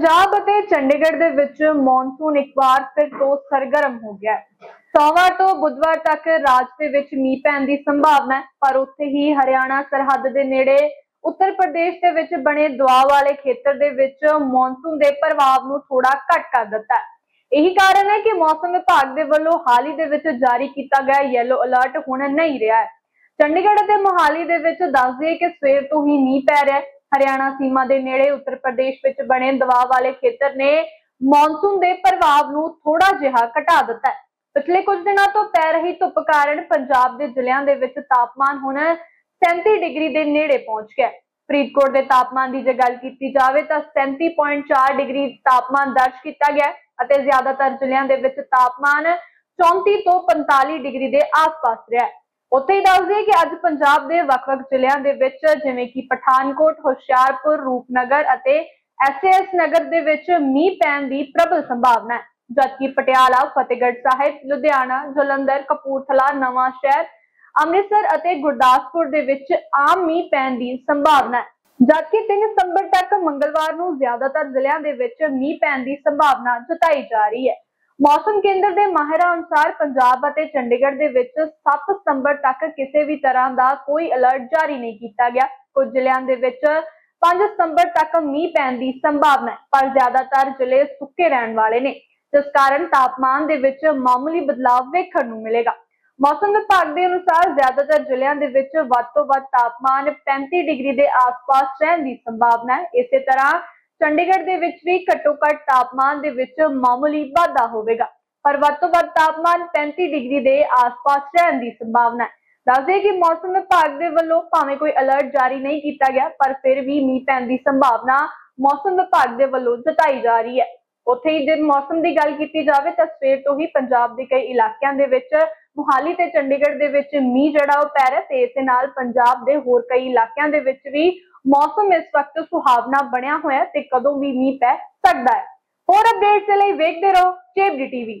ਪੰਜਾਬ ਅਤੇ ਚੰਡੀਗੜ੍ਹ ਦੇ ਵਿੱਚ ਮੌਨਸੂਨ ਇੱਕ ਵਾਰ ਫਿਰ ਤੋਂ ਸਰਗਰਮ ਹੋ ਗਿਆ ਹੈ। ਸੋਮਵਾਰ ਤੋਂ ਬੁੱਧਵਾਰ ਤੱਕ ਰਾਜ ਦੇ ਵਿੱਚ ਮੀਂਹ ਪੈਣ ਦੀ ਸੰਭਾਵਨਾ ਹੈ, ਪਰ ਉੱਥੇ ਹੀ ਹਰਿਆਣਾ, ਸਰਹੱਦ ਦੇ ਨੇੜੇ, ਉੱਤਰ ਪ੍ਰਦੇਸ਼ ਦੇ ਵਿੱਚ ਬਣੇ ਦੁਆ ਵਾਲੇ ਖੇਤਰ ਦੇ ਵਿੱਚ ਮੌਨਸੂਨ ਦੇ ਪ੍ਰਭਾਵ ਨੂੰ ਥੋੜਾ ਘੱਟ ਕਰ ਦਿੱਤਾ ਹੈ। ਇਹੀ ਕਾਰਨ ਹੈ ਕਿ ਮੌਸਮ ਵਿਭਾਗ ਦੇ ਵੱਲੋਂ ਹਾਲ ਹੀ ਦੇ ਵਿੱਚ ਜਾਰੀ ਕੀਤਾ ਗਿਆ ਯੈਲੋ ਅਲਰਟ ਹੁਣ ਨਹੀਂ ਰਿਹਾ ਹੈ। ਚੰਡੀਗੜ੍ਹ ਅਤੇ ਮੋਹਾਲੀ ਦੇ ਵਿੱਚ ਦੱਸ ਦਈਏ ਕਿ ਸਵੇਰ ਤੋਂ ਹੀ ਮੀਂਹ ਪੈ ਰਿਹਾ ਹੈ। ਹਰਿਆਣਾ ਸੀਮਾ ਦੇ ਨੇੜੇ ਉੱਤਰ ਪ੍ਰਦੇਸ਼ ਵਿੱਚ ਬਣੇ ਦਬਾਅ ਵਾਲੇ ਖੇਤਰ ਨੇ ਮੌਨਸੂਨ ਦੇ ਪ੍ਰਭਾਵ ਨੂੰ ਥੋੜਾ ਜਿਹਾ ਘਟਾ ਦਿੱਤਾ ਹੈ। ਪਿਛਲੇ ਕੁਝ ਦਿਨਾਂ ਤੋਂ ਪੈ ਰਹੀ ਧੁੱਪ ਕਾਰਨ ਪੰਜਾਬ ਦੇ ਜ਼ਿਲ੍ਹਿਆਂ ਦੇ ਵਿੱਚ ਤਾਪਮਾਨ ਹੁਣ 37 ਡਿਗਰੀ ਦੇ ਨੇੜੇ ਪਹੁੰਚ ਗਿਆ ਫਰੀਦਕੋਟ ਦੇ ਤਾਪਮਾਨ ਦੀ ਜੇ ਗੱਲ ਕੀਤੀ ਜਾਵੇ ਤਾਂ 37.4 ਡਿਗਰੀ ਤਾਪਮਾਨ ਦਰਜ ਕੀਤਾ ਗਿਆ ਅਤੇ ਜ਼ਿਆਦਾਤਰ ਜ਼ਿਲ੍ਹਿਆਂ ਦੇ ਵਿੱਚ ਤਾਪਮਾਨ 34 ਤੋਂ 45 ਡਿਗਰੀ ਦੇ ਆਸ-ਪਾਸ ਰਿਹਾ ਉੱਥੇ ਹੀ ਦੱਸ ਦਈਏ ਕਿ ਅੱਜ ਪੰਜਾਬ ਦੇ ਵੱਖ-ਵੱਖ ਜ਼ਿਲ੍ਹਿਆਂ ਦੇ ਵਿੱਚ ਜਿਵੇਂ ਕਿ ਪਠਾਨਕੋਟ, ਹੁਸ਼ਿਆਰਪੁਰ, ਰੂਪਨਗਰ ਅਤੇ ਐਸਏਐਸ ਨਗਰ ਦੇ ਵਿੱਚ ਮੀਂਹ ਪੈਣ ਦੀ ਪ੍ਰਬਲ ਸੰਭਾਵਨਾ ਹੈ। ਜਦਕਿ ਪਟਿਆਲਾ, ਫਤਿਹਗੜ੍ਹ ਸਾਹਿਬ, ਲੁਧਿਆਣਾ, ਜਲੰਧਰ, ਕਪੂਰਥਲਾ, ਨਵਾਂ ਸ਼ਹਿਰ, ਅੰਮ੍ਰਿਤਸਰ ਅਤੇ ਗੁਰਦਾਸਪੁਰ ਦੇ ਵਿੱਚ ਆਮ ਮੀਂਹ ਪੈਣ ਦੀ ਸੰਭਾਵਨਾ ਹੈ। ਜਦਕਿ 3 ਸਤੰਬਰ ਤੱਕ ਮੰਗਲਵਾਰ ਨੂੰ ਜ਼ਿਆਦਾਤਰ ਜ਼ਿਲ੍ਹਿਆਂ ਦੇ ਵਿੱਚ ਮੀਂਹ ਪੈਣ ਦੀ ਸੰਭਾਵਨਾ ਜਤਾਈ ਜਾ ਰਹੀ ਹੈ। ਮੌਸਮ ਕੇਂਦਰ ਦੇ ਮਾਹਿਰਾਂ ਅਨੁਸਾਰ ਪੰਜਾਬ ਅਤੇ ਚੰਡੀਗੜ੍ਹ ਦੇ ਵਿੱਚ 7 ਸਤੰਬਰ ਤੱਕ ਕਿਸੇ ਵੀ ਤਰ੍ਹਾਂ ਦਾ ਕੋਈ ਅਲਰਟ ਜਾਰੀ ਨਹੀਂ ਕੀਤਾ ਗਿਆ। ਕੁਝ ਜ਼ਿਲ੍ਹਿਆਂ ਦੇ ਵਿੱਚ 5 ਸਤੰਬਰ ਤੱਕ ਮੀਂਹ ਪੈਣ ਦੀ ਸੰਭਾਵਨਾ ਹੈ, ਪਰ ਜ਼ਿਆਦਾਤਰ ਜ਼ਿਲ੍ਹੇ ਸੁੱਕੇ ਰਹਿਣ ਵਾਲੇ ਨੇ। ਜਿਸ ਕਾਰਨ ਤਾਪਮਾਨ ਦੇ ਵਿੱਚ ਮਾਮੂਲੀ ਬਦਲਾਅ ਵੇਖਣ ਨੂੰ ਮਿਲੇਗਾ। ਮੌਸਮ ਵਿਭਾਗ ਦੇ ਅਨੁਸਾਰ ਜ਼ਿਆਦਾਤਰ ਜ਼ਿਲ੍ਹਿਆਂ ਦੇ ਵਿੱਚ ਵੱਧ ਤੋਂ ਵੱਧ ਤਾਪਮਾਨ 35 ਡਿਗਰੀ ਦੇ ਆਸ-ਪਾਸ ਰਹਿਣ ਦੀ ਸੰਭਾਵਨਾ ਹੈ। ਇਸੇ ਤਰ੍ਹਾਂ ਚੰਡੀਗੜ੍ਹ ਦੇ ਵਿੱਚ ਵੀ ਘੱਟੋ-ਘੱਟ ਤਾਪਮਾਨ ਦੇ ਵਿੱਚ ਮਾਮੂਲੀ ਵਾਧਾ ਹੋਵੇਗਾ। ਪਰ ਵੱਧ ਤੋਂ ਵੱਧ ਤਾਪਮਾਨ 35 ਡਿਗਰੀ ਦੇ ਆਸ-ਪਾਸ ਰਹਿਣ ਦੀ ਸੰਭਾਵਨਾ ਹੈ। ਦੱਸਦੇ ਕਿ ਮੌਸਮ ਵਿਭਾਗ ਦੇ ਵੱਲੋਂ ਭਾਵੇਂ ਕੋਈ ਅਲਰਟ ਜਾਰੀ ਨਹੀਂ ਕੀਤਾ ਗਿਆ, ਪਰ ਫਿਰ ਵੀ ਮੀਂਹ ਪੈਣ ਦੀ ਸੰਭਾਵਨਾ ਮੌਸਮ ਵਿਭਾਗ ਦੇ ਵੱਲੋਂ ਜਤਾਈ ਜਾ ਰਹੀ ਹੈ। ਉੱਥੇ ਹੀ ਜੇ ਮੌਸਮ ਦੀ ਗੱਲ ਕੀਤੀ ਜਾਵੇ ਤਾਂ ਸਵੇਰ ਤੋਂ ਹੀ ਪੰਜਾਬ ਦੇ ਕਈ ਇਲਾਕਿਆਂ ਦੇ ਵਿੱਚ ਮੁਹਾਲੀ ਤੇ ਚੰਡੀਗੜ੍ਹ ਦੇ ਵਿੱਚ ਮੀਂਹ ਜਿਹੜਾ ਉਹ ਪੈ ਰਿਹਾ ਤੇ ਇਸ ਦੇ ਨਾਲ ਪੰਜਾਬ ਦੇ ਹੋਰ ਕਈ ਇਲਾਕਿਆਂ ਦੇ ਵਿੱਚ ਵੀ ਮੌਸਮ ਇਸ ਵਕਤ ਸੁਹਾਵਣਾ ਬਣਿਆ ਹੋਇਆ ਤੇ ਕਦੋਂ ਵੀ ਮੀਂਹ ਪੈ ਸਕਦਾ ਹੈ। ਹੋਰ ਅਪਡੇਟਸ ਲਈ ਵੇਖਦੇ ਰਹੋ ਚੇਬਡੀ ਟੀਵੀ।